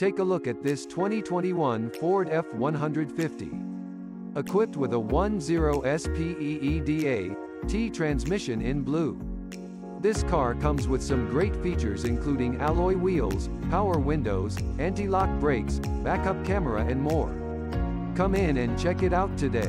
Take a look at this 2021 Ford F-150. Equipped with a 10SPEEDA T transmission in blue. This car comes with some great features including alloy wheels, power windows, anti-lock brakes, backup camera and more. Come in and check it out today.